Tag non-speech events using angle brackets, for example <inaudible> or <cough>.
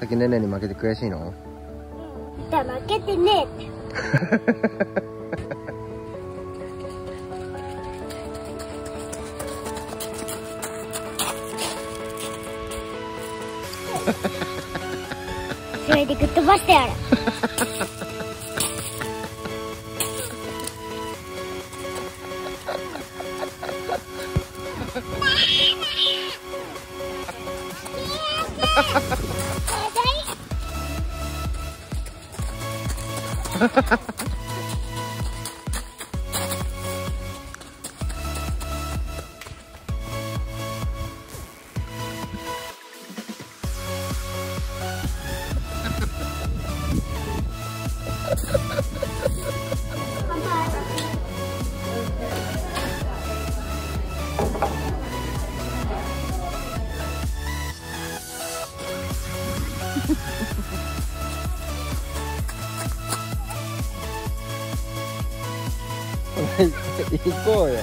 さっきねねに負けて悔しいの？だ負けてねえ <laughs> それでぶっ飛ばしてやる <laughs> Ha ha ha. 行こうよ